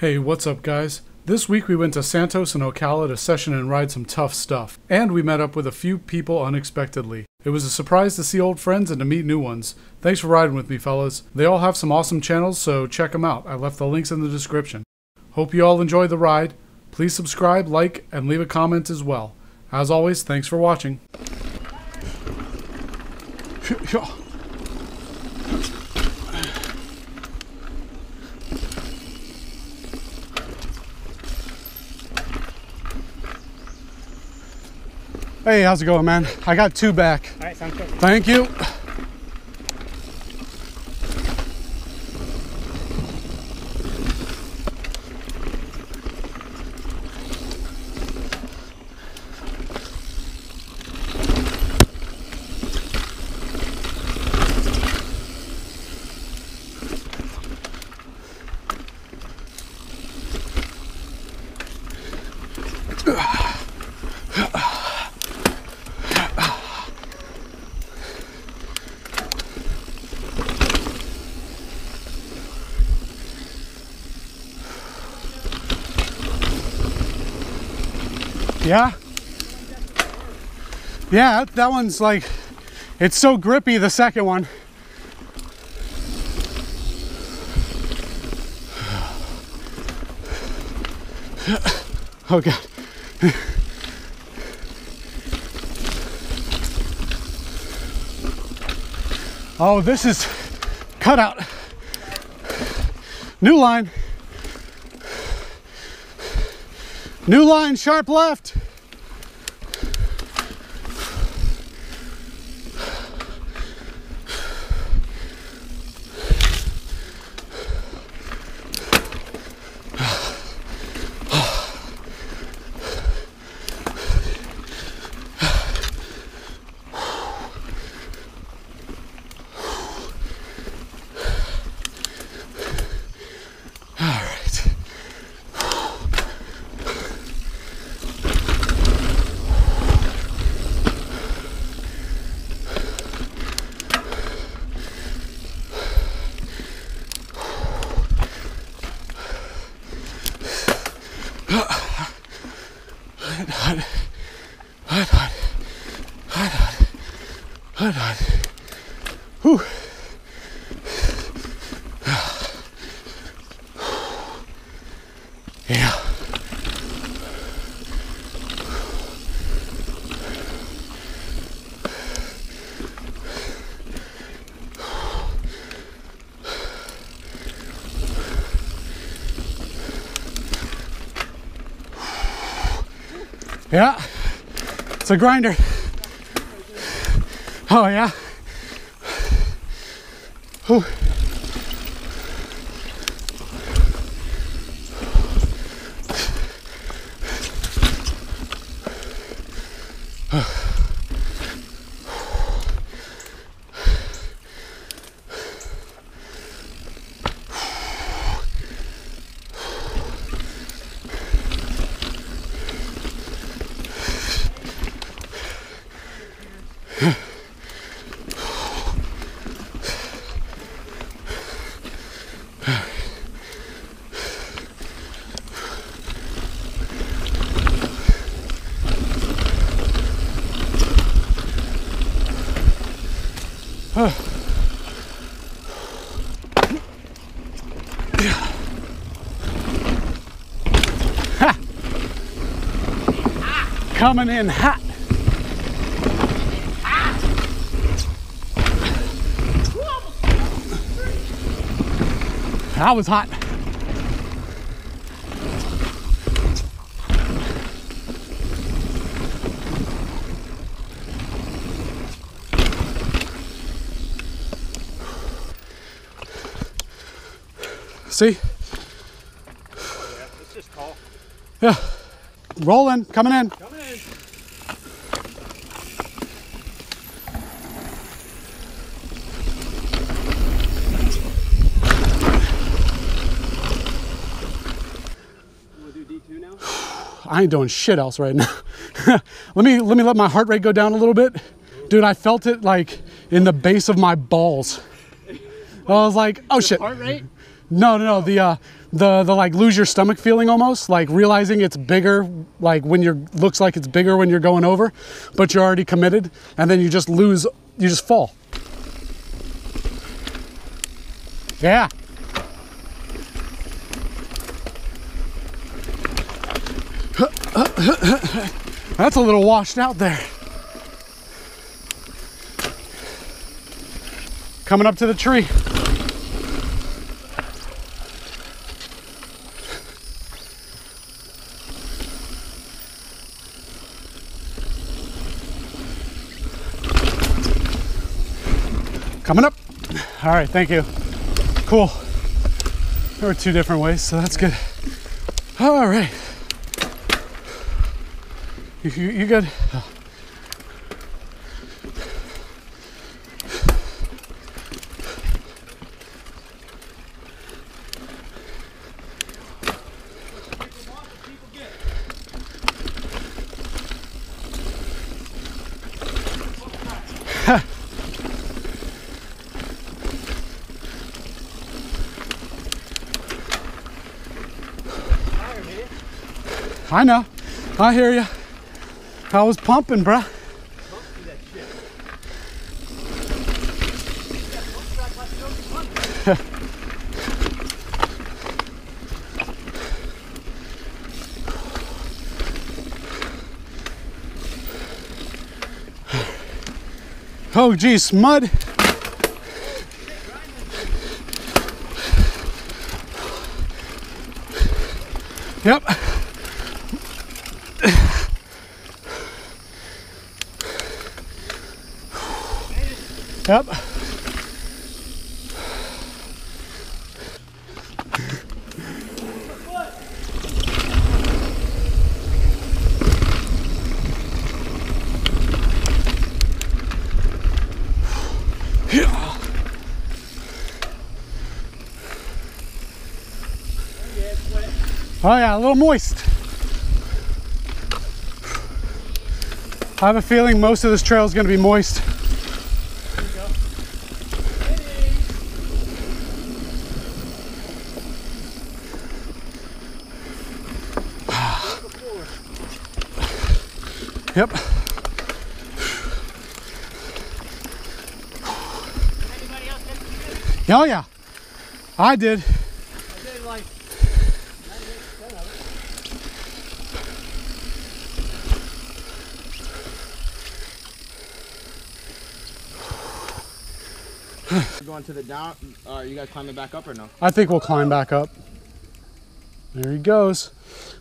Hey, what's up, guys? This week we went to Santos and Ocala to session and ride some tough stuff. And we met up with a few people unexpectedly. It was a surprise to see old friends and to meet new ones. Thanks for riding with me, fellas. They all have some awesome channels, so check them out. I left the links in the description. Hope you all enjoy the ride. Please subscribe, like, and leave a comment as well. As always, thanks for watching. Hey, how's it going, man? I got two back. All right, sounds good. Thank you. Yeah. Yeah, that- one's like, it's so grippy, the second one. Oh, God. Oh, this is cut out. New line. New line, sharp left. Yeah. It's a grinder. Oh yeah. Whew. Coming in hot. That was hot. See? Let's just call. Yeah. Rolling, coming in. Come in. We'll do D2 now? I ain't doing shit else right now. let me let me let my heart rate go down a little bit. Dude, I felt it like in the base of my balls. I was like, oh shit. Heart rate? No, no, no. The uh the the like lose your stomach feeling almost, like realizing it's bigger, like when you're looks like it's bigger when you're going over, but you're already committed, and then you just lose, you just fall. Yeah. That's a little washed out there. Coming up to the tree. Coming up. All right, thank you. Cool. There were two different ways, so that's good. All right. You, you, you good? I know. I hear you. I was pumping, bruh. oh, geez, mud. Yep. Yep. Oh yeah, a little moist. I have a feeling most of this trail is going to be moist. Yep. Oh yeah, I did. I did like 98% of it. Going to the down, uh, are you guys climbing back up or no? I think we'll climb back up. There he goes.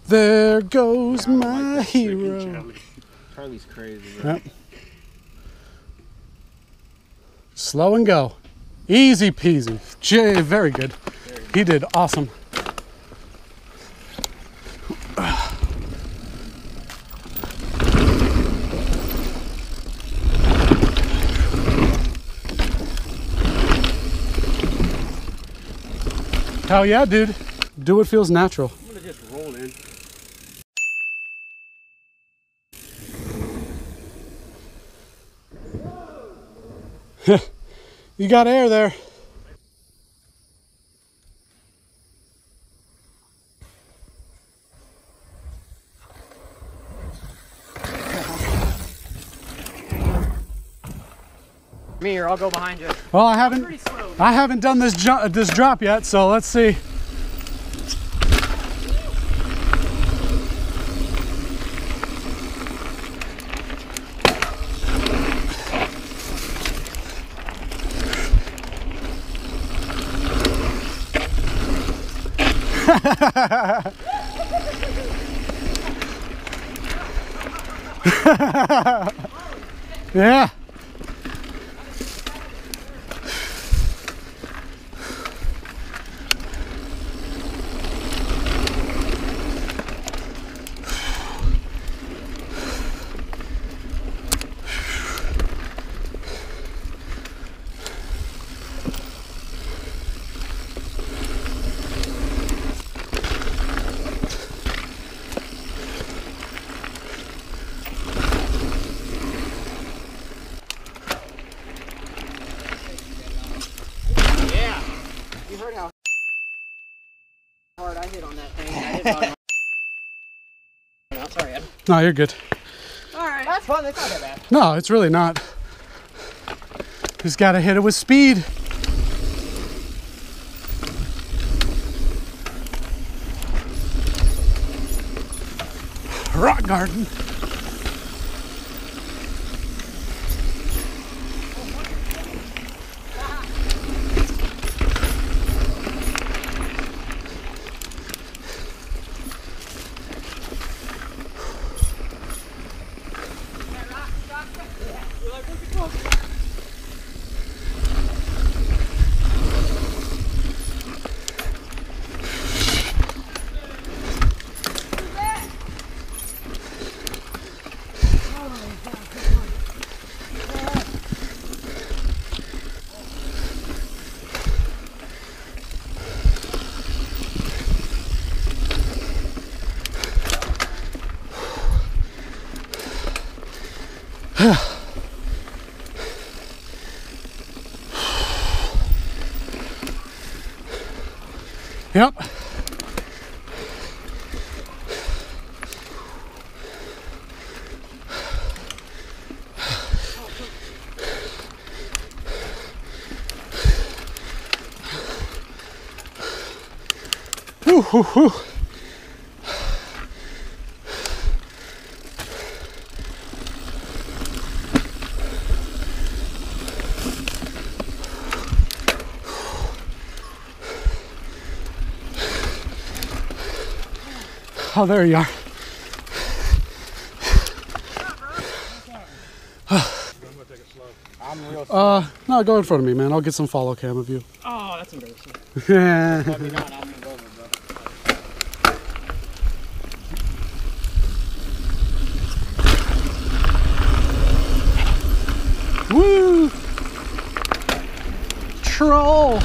There goes my hero. Charlie's crazy, bro. Yep. Slow and go. Easy peasy. Jay, very good. He did awesome. Hell yeah, dude. Do what feels natural. I'm gonna just roll in. You got air there. Me or I'll go behind you. Well, I haven't I haven't done this this drop yet, so let's see. yeah. Hard I hit on that thing. I hit. No, sorry, Ed. No, you're good. Alright. That's fun. That's not that bad. No, it's really not. Just gotta hit it with speed. Rock garden. Yep. Whew, whew, whew. Oh, there you are. I'm real. Uh, no, go in front of me, man. I'll get some follow cam of you. Oh, that's embarrassing. Let me not. I'll move over, bro. Woo! Troll!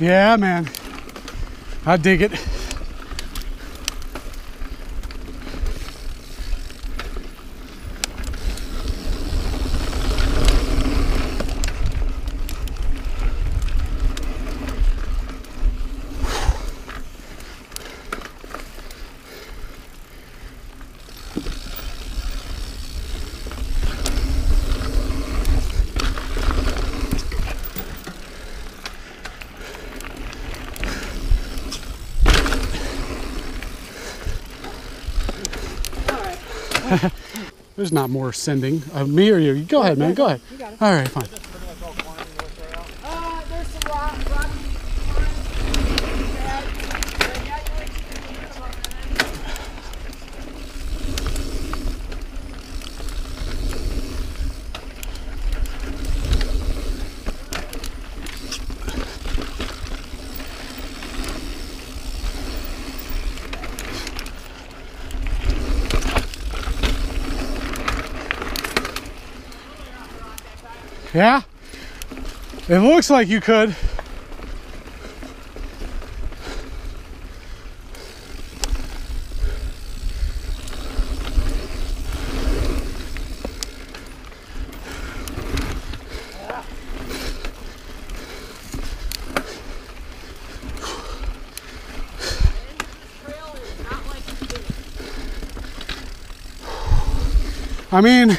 Yeah, man. I dig it. There's not more sending of me or you. Go ahead, man. Go ahead. All right, fine. Yeah? It looks like you could. I mean,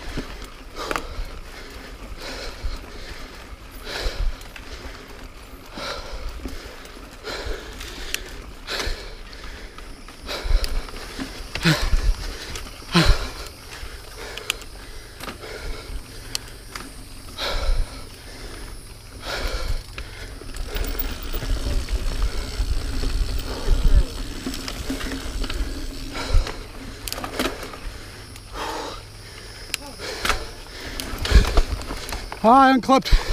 I unclipped.